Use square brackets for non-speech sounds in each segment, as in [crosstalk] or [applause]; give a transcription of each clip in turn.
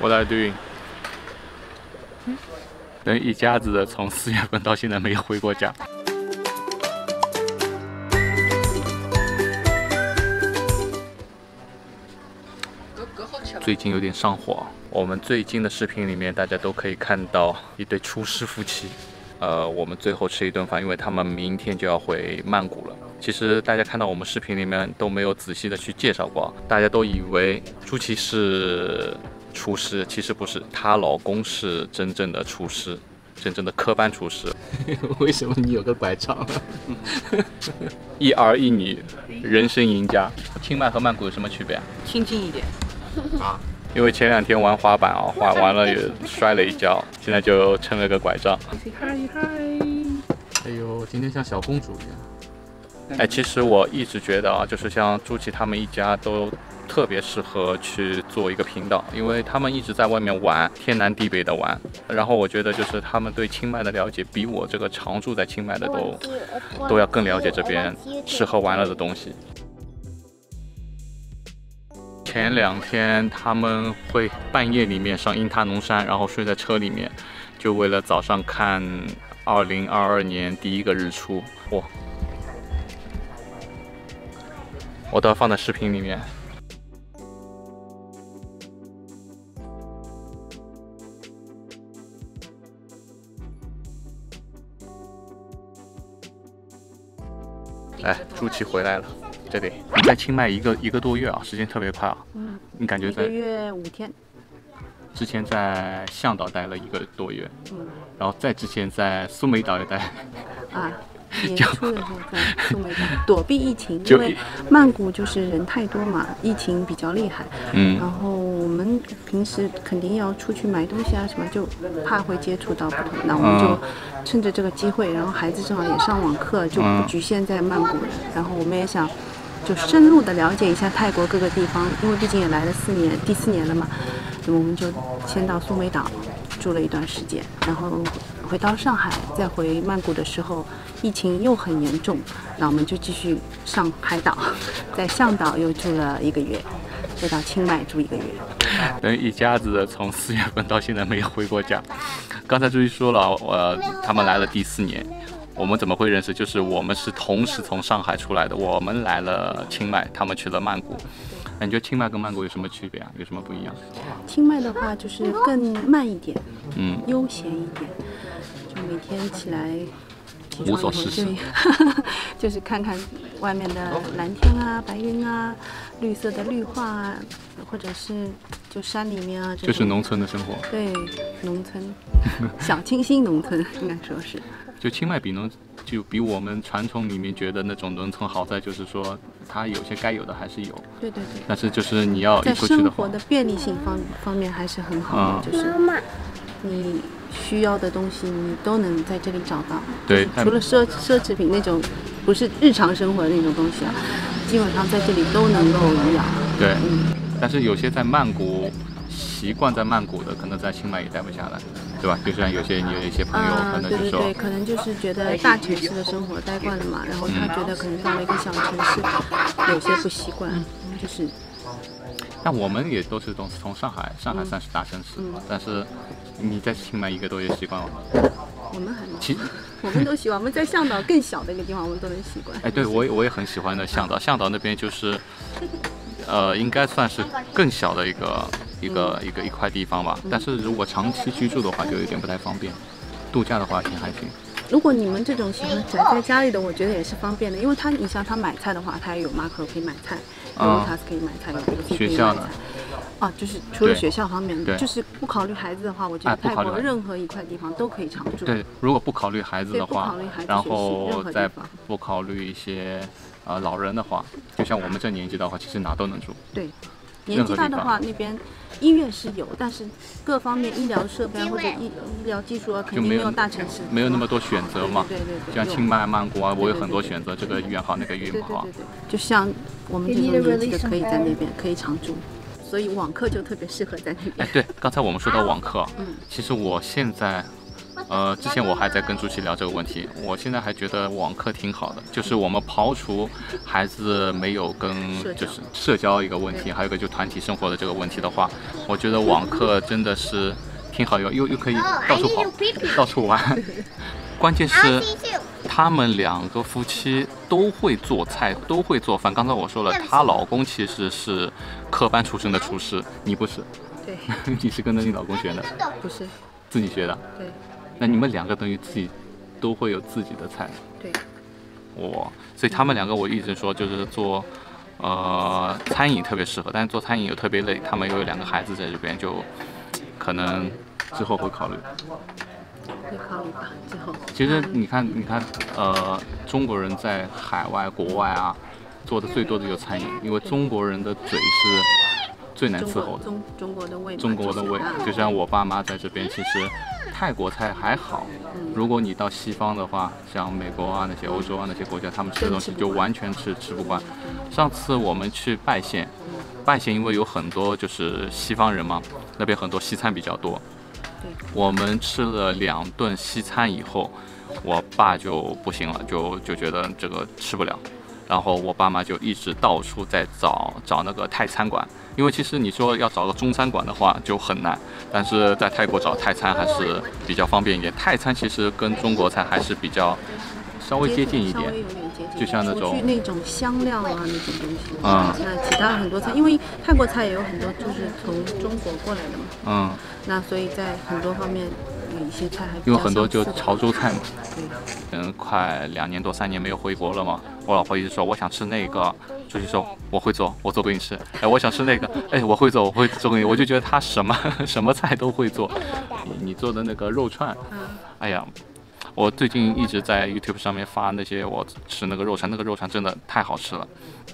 What are you doing？等一家子的从四月份到现在没有回过家。最近有点上火。我们最近的视频里面，大家都可以看到一对厨师夫妻。呃，我们最后吃一顿饭，因为他们明天就要回曼谷了。其实大家看到我们视频里面都没有仔细的去介绍过，大家都以为朱琪是厨师，其实不是，她老公是真正的厨师，真正的科班厨师。[laughs] 为什么你有个拐杖？[laughs] 一儿一女，人生赢家。清迈和曼谷有什么区别啊？亲近一点。啊，因为前两天玩滑板啊，滑完了也摔了一跤，现在就撑了个拐杖。嗨嗨！哎呦，今天像小公主一样。哎，其实我一直觉得啊，就是像朱琪他们一家都特别适合去做一个频道，因为他们一直在外面玩，天南地北的玩。然后我觉得就是他们对清迈的了解，比我这个常住在清迈的都都要更了解这边吃喝玩乐的东西。前两天他们会半夜里面上印塔农山，然后睡在车里面，就为了早上看二零二二年第一个日出。哇！我都要放在视频里面。来，朱琪回来了。这里你在清迈一个一个多月啊，时间特别快啊。嗯。你感觉在？一个月五天。之前在向导待了一个多月。嗯。然后再之前在苏梅岛也待。啊。年初的时候在苏梅岛躲避疫情，因为曼谷就是人太多嘛，疫情比较厉害。嗯。然后我们平时肯定要出去买东西啊什么，就怕会接触到不同，那我们就趁着这个机会，然后孩子正好也上网课，就不局限在曼谷了。然后我们也想。就深入的了解一下泰国各个地方，因为毕竟也来了四年，第四年了嘛。那么我们就先到苏梅岛住了一段时间，然后回到上海，再回曼谷的时候，疫情又很严重，那我们就继续上海岛，在向岛又住了一个月，再到清迈住一个月。等于一家子从四月份到现在没有回过家。刚才朱毅说了，我他们来了第四年。我们怎么会认识？就是我们是同时从上海出来的，我们来了清迈，他们去了曼谷。那你觉得清迈跟曼谷有什么区别啊？有什么不一样？清迈的话就是更慢一点，嗯，悠闲一点，就每天起来无所事事，[laughs] 就是看看外面的蓝天啊、白云啊、绿色的绿化啊，或者是就山里面啊，就是农村的生活。对，农村小清新农村应该说是。就清迈比农，就比我们传统里面觉得那种农村好在，就是说它有些该有的还是有。对对对。但是就是你要在生活的便利性方方面还是很好的，就是你需要的东西你都能在这里找到。对。除了奢奢侈品那种，不是日常生活的那种东西啊，基本上在这里都能够养。对。嗯。但是有些在曼谷习惯在曼谷的，可能在清迈也待不下来。对吧？就像有些你有一些朋友，可能就说，对对对，可能就是觉得大城市的生活待惯了嘛，然后他觉得可能到了一个小城市，有些不习惯，就是。那我们也都是从从上海，上海算是大城市，但是你在清迈一个多月习惯了吗？我们还其 [laughs] 我们都喜欢，我们在向导更小的一个地方，我们都能习惯。哎，对我也我也很喜欢的向导，向导那边就是，呃，应该算是更小的一个。一个一个一块地方吧，但是如果长期居住的话，就有点不太方便。度假的话也还行。如果你们这种喜欢宅在家里的，我觉得也是方便的，因为他，你像他买菜的话，他也有 Marco 可以买菜，有 l 是可以买菜，有学校的。啊，就是除了学校方面，就是不考虑孩子的话，我觉得泰国任何一块地方都可以常住。对，如果不考虑孩子的话，然后再不考虑一些呃老人的话，就像我们这年纪的话，其实哪都能住。对。年纪大的话，那边医院是有，但是各方面医疗设备或者医医疗技术啊，肯定没有大城市没有那么多选择嘛。对对对。像清迈、曼谷啊，我有很多选择，这个医院好，那个医院好。对对对。就像我们这种年纪的，可以在那边可以常住，所以网课就特别适合在那边。哎，对，刚才我们说到网课，嗯，其实我现在呃，之前我还在跟朱琪聊这个问题，我现在还觉得网课挺好的，就是我们刨除孩子没有跟就是社交一个问题，还有一个就团体生活的这个问题的话，我觉得网课真的是挺好用，又又可以到处跑，到处玩，[laughs] 关键是他们两个夫妻都会做菜，都会做饭。刚才我说了，她老公其实是科班出身的厨师，你不是？对，[laughs] 你是跟着你老公学的？不是，自己学的。对。那你们两个等于自己都会有自己的菜。对。我，所以他们两个我一直说就是做，呃，餐饮特别适合，但是做餐饮又特别累。他们又有两个孩子在这边，就可能之后会考虑。会考虑吧，之后。其实你看，你看，呃，中国人在海外、国外啊，做的最多的就是餐饮，因为中国人的嘴是。最难伺候的中中国的味，中国的味，就像我爸妈在这边，其实泰国菜还好。如果你到西方的话，像美国啊那些欧洲啊那些国家，他们吃的东西就完全吃吃不惯。上次我们去拜县，拜县因为有很多就是西方人嘛，那边很多西餐比较多。我们吃了两顿西餐以后，我爸就不行了，就就觉得这个吃不了。然后我爸妈就一直到处在找找那个泰餐馆，因为其实你说要找个中餐馆的话就很难，但是在泰国找泰餐还是比较方便一点。泰餐其实跟中国菜还是比较稍微接近一点，就像那种那种香料啊那种东西。嗯。那其他很多菜，因为泰国菜也有很多就是从中国过来的嘛。嗯。那所以在很多方面。有一些菜还因为很多就潮州菜嘛，嗯，快两年多三年没有回国了嘛。我老婆一直说我想吃那个，出去说我会做，我做给你吃。哎，我想吃那个，哎，我会做，我会做给你。我就觉得他什么 [laughs] 什么菜都会做。你你做的那个肉串，哎呀。我最近一直在 YouTube 上面发那些我吃那个肉肠，那个肉肠真的太好吃了。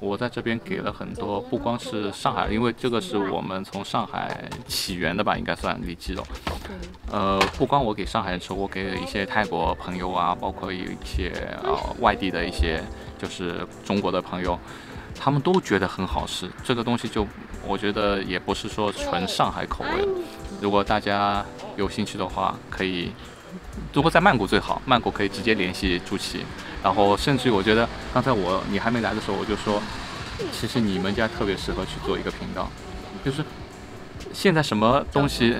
我在这边给了很多，不光是上海，因为这个是我们从上海起源的吧，应该算里脊肉。呃，不光我给上海人吃，我给了一些泰国朋友啊，包括有一些呃外地的一些就是中国的朋友，他们都觉得很好吃。这个东西就我觉得也不是说纯上海口味。如果大家有兴趣的话，可以。如果在曼谷最好，曼谷可以直接联系朱琪，然后甚至于我觉得刚才我你还没来的时候，我就说，其实你们家特别适合去做一个频道，就是现在什么东西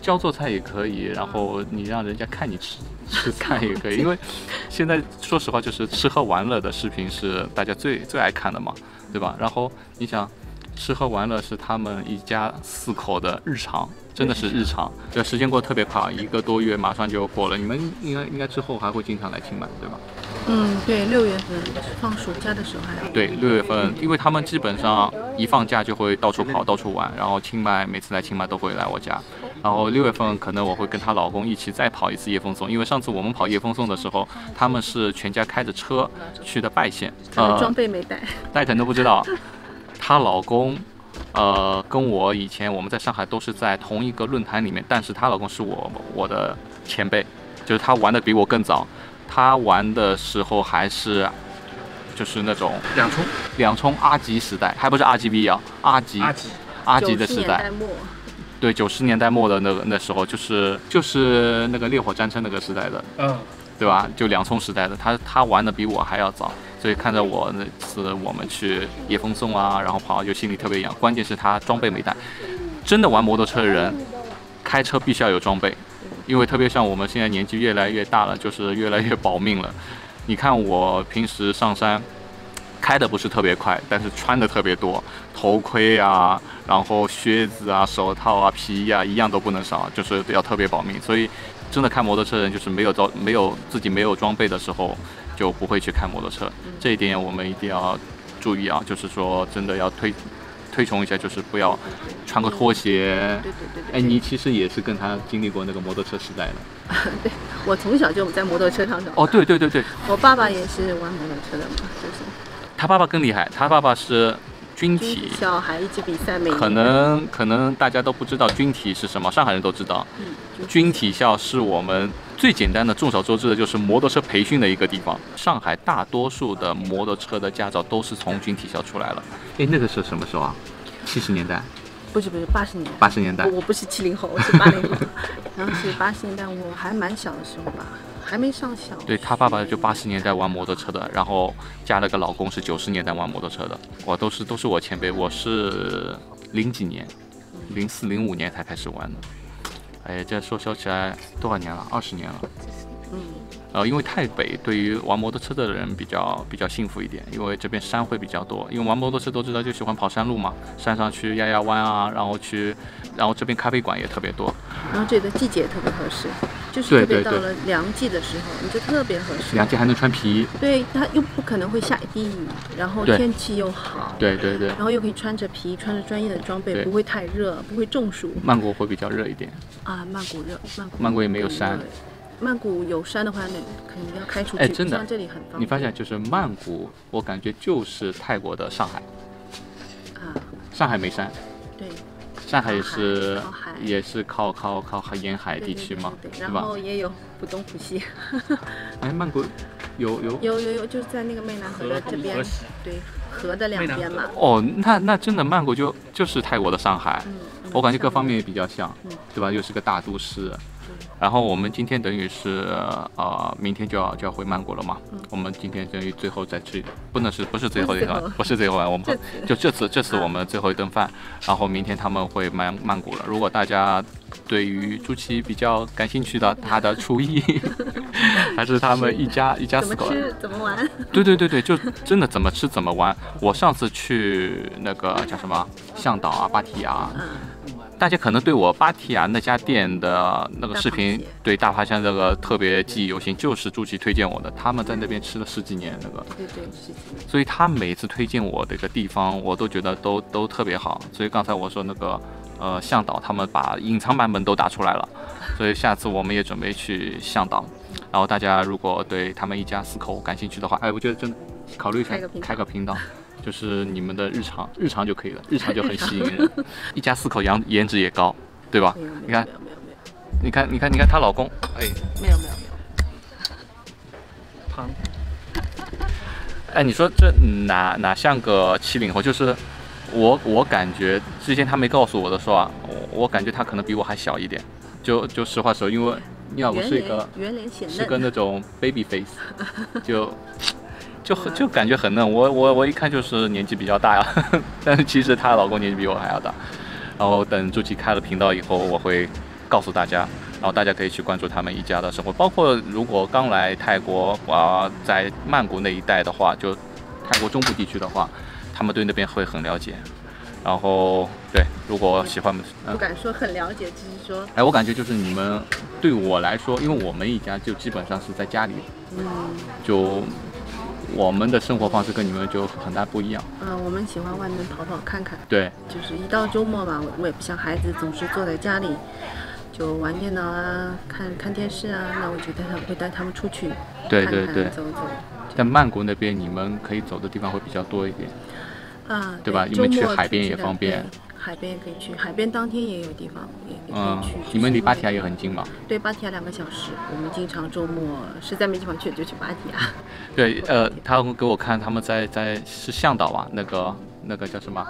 教做菜也可以，然后你让人家看你吃吃菜也可以，因为现在说实话就是吃喝玩乐的视频是大家最最爱看的嘛，对吧？然后你想。吃喝玩乐是他们一家四口的日常，真的是日常。这时间过得特别快，一个多月马上就过了。你们应该应该之后还会经常来清迈，对吧？嗯，对，六月份放暑假的时候还要。对，六月份，因为他们基本上一放假就会到处跑，到处玩。然后清迈每次来清迈都会来我家。然后六月份可能我会跟她老公一起再跑一次夜风颂，因为上次我们跑夜风颂的时候，他们是全家开着车去的拜县，呃，装备没带，[laughs] 带可能都不知道。她老公，呃，跟我以前我们在上海都是在同一个论坛里面，但是她老公是我我的前辈，就是他玩的比我更早，他玩的时候还是就是那种两冲？两冲阿吉时代，还不是 RGB 啊，阿吉阿吉。阿吉的时代，对，九十年代末的那个那时候就是就是那个烈火战车那个时代的，嗯，对吧？就两冲时代的，他他玩的比我还要早。所以看着我那次我们去野风颂啊，然后跑就心里特别痒。关键是他装备没带，真的玩摩托车的人，开车必须要有装备，因为特别像我们现在年纪越来越大了，就是越来越保命了。你看我平时上山，开的不是特别快，但是穿的特别多，头盔啊，然后靴子啊、手套啊、皮衣啊，一样都不能少，就是要特别保命。所以真的开摩托车人就是没有装、没有自己没有装备的时候。就不会去开摩托车，这一点我们一定要注意啊！就是说，真的要推推崇一下，就是不要穿个拖鞋。对对对对。哎，你其实也是跟他经历过那个摩托车时代的。[laughs] 对，我从小就在摩托车上长。哦，对对对对。我爸爸也是玩摩托车的嘛，就是。他爸爸更厉害，他爸爸是。军体小孩一起比赛，可能可能大家都不知道军体是什么，上海人都知道。军体校是我们最简单的、众所周知的，就是摩托车培训的一个地方。上海大多数的摩托车的驾照都是从军体校出来了。哎，那个是什么时候啊？七十年代。不是不是八十年代，八十年代，我不是七零后，我是八零后，[laughs] 然后是八十年代，我还蛮小的时候吧，还没上小。对他爸爸就八十年代玩摩托车的，然后嫁了个老公是九十年代玩摩托车的，我都是都是我前辈，我是零几年，零四零五年才开始玩的。哎，这说说起来多少年了？二十年了。嗯。呃，因为太北对于玩摩托车的人比较比较幸福一点，因为这边山会比较多。因为玩摩托车都知道就喜欢跑山路嘛，山上去压压弯啊，然后去，然后这边咖啡馆也特别多。然后这个季节特别合适，就是特别到了凉季的时候，你就特别合适。凉季还能穿皮衣。对，它又不可能会下一滴雨，然后天气又好。对对对。然后又可以穿着皮，穿着专业的装备，不会太热，不会中暑。曼谷会比较热一点。啊，曼谷热，曼谷。曼谷也没有山。曼谷有山的话，那肯定要开出去。哎，真的，这里很方便。你发现就是曼谷，我感觉就是泰国的上海。啊。上海没山。对。上海也是，也是靠靠靠海沿海地区嘛，对然后也有浦东浦西。[laughs] 哎，曼谷有有有有有，就是在那个湄南河的这边，对，河的两边嘛。哦，那那真的曼谷就就是泰国的上海，我感觉各方面也比较像，对吧？又是个大都市。然后我们今天等于是呃，明天就要就要回曼谷了嘛。我们今天等于最后再吃，不能是不是最后一顿，不是最后啊，我们就这次这次我们最后一顿饭。然后明天他们会曼曼谷了。如果大家对于朱琪比较感兴趣的，他的厨艺 [laughs] 还是他们一家一家四口怎么吃怎么玩？对对对对，就真的怎么吃怎么玩。我上次去那个叫什么向导啊，芭提雅。大家可能对我芭提雅那家店的那个视频，对大爬山这个特别记忆犹新，就是朱琪推荐我的。他们在那边吃了十几年那个，对对十几年。所以他每次推荐我的一个地方，我都觉得都都特别好。所以刚才我说那个呃向导，他们把隐藏版本都打出来了。所以下次我们也准备去向导。然后大家如果对他们一家四口感兴趣的话，哎，我觉得真的考虑一下开个频道。就是你们的日常，日常就可以了，[laughs] 日常就很吸引人。一家四口，颜颜值也高，对吧？你看，没有没有没有。你看，你看，你看她老公，哎，没有没有没有。胖。哎，你说这哪哪像个七零后？就是我我感觉之前他没告诉我的时候啊，我我感觉他可能比我还小一点。就就实话说，因为你老公是一个圆脸显是个那种 baby face，就。就很就感觉很嫩，我我我一看就是年纪比较大呀，[laughs] 但是其实她老公年纪比我还要大。然后等朱琪开了频道以后，我会告诉大家，然后大家可以去关注他们一家的生活。包括如果刚来泰国啊，在曼谷那一带的话，就泰国中部地区的话，他们对那边会很了解。然后对，如果喜欢，不敢说很了解，只是说，哎，我感觉就是你们对我来说，因为我们一家就基本上是在家里，嗯，就。我们的生活方式跟你们就很大不一样。嗯，我们喜欢外面跑跑看看。对，就是一到周末吧，我也不像孩子总是坐在家里就玩电脑啊、看看电视啊。那我就带他会带他们出去，对对对，走走。在曼谷那边，你们可以走的地方会比较多一点。啊，对吧？因为去海边也方便。海边也可以去，海边当天也有地方也也可以去。你们离芭提雅也很近吗？对，芭提雅两个小时。我们经常周末实在没地方去，就去芭提雅。[laughs] 对，呃，他给我看他们在在是向导啊，那个那个叫什么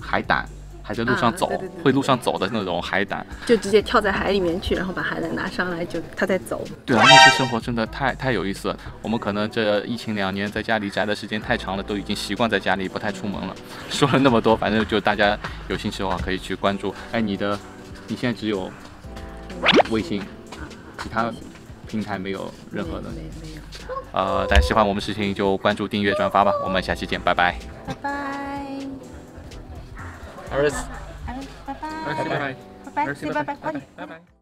海胆。还在路上走，会路上走的那种海胆，就直接跳在海里面去，然后把海胆拿上来，就它在走。对啊，那些生活真的太太有意思了。我们可能这疫情两年在家里宅的时间太长了，都已经习惯在家里不太出门了。[laughs] 说了那么多，反正就大家有兴趣的话可以去关注。哎，你的你现在只有微信，其他平台没有任何的。没没有。呃，大家喜欢我们视频就关注、订阅、转发吧。我们下期见，拜拜。拜拜。Aris，拜拜，拜拜，拜拜，拜拜，拜拜，拜拜。